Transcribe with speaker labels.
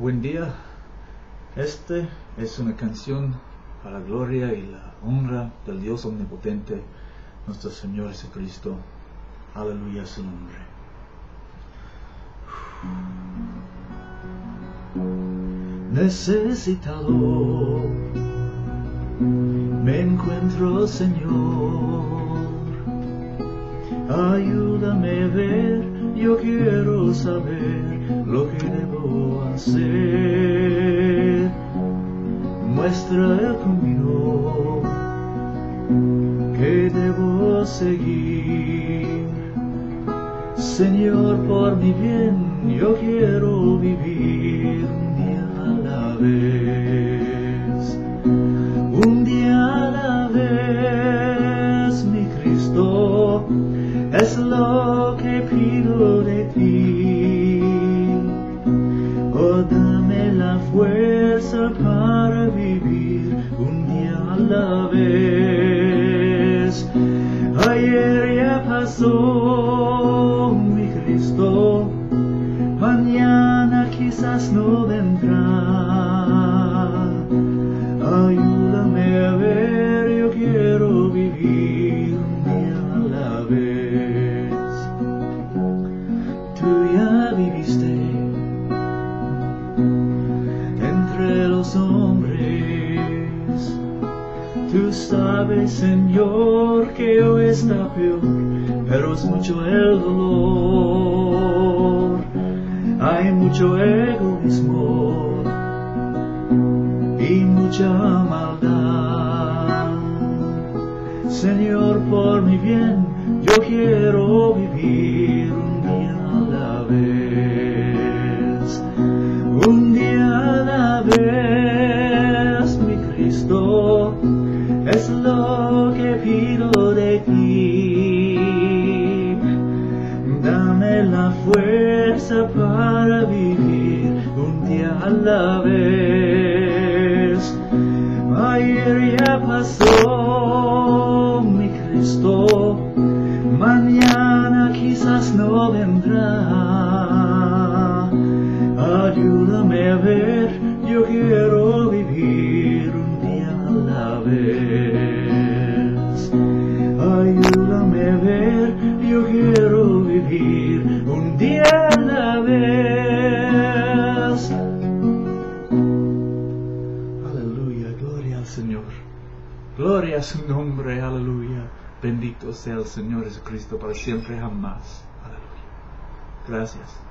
Speaker 1: Buen día. Este es una canción para la gloria y la honra del Dios omnipotente, nuestro Señor Jesucristo. Aleluya su nombre. Necesitado me encuentro, Señor. Ayúdame a ver, yo quiero saber lo que debo hacer. Muestra el camino que debo seguir. Señor, por mi bien, yo quiero vivir un día a la vez. Un día a la vez, mi Cristo, es lo que pido de ti. Fuerza para vivir un día a la vez. Ayer ya pasó, mi Cristo, los hombres. Tú sabes, Señor, que hoy está peor, pero es mucho el dolor. Hay mucho egoísmo y mucha maldad. Señor, por mi bien, yo quiero vivir un día fuerza para vivir un día a la vez. Ayer ya pasó, mi Cristo, mañana quizás no vendrá. Ayúdame a ver, yo quiero vivir un día a la vez. Ayúdame a ver, Aleluya, gloria al Señor. Gloria a su nombre, aleluya. Bendito sea el Señor Jesucristo para siempre jamás. Aleluya. Gracias.